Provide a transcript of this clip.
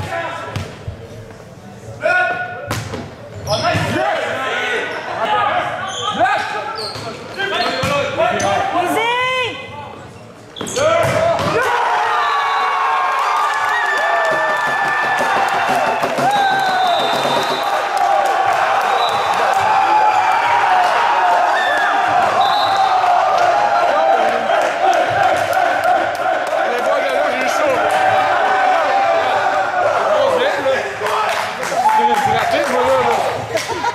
Yeah. Big balloon.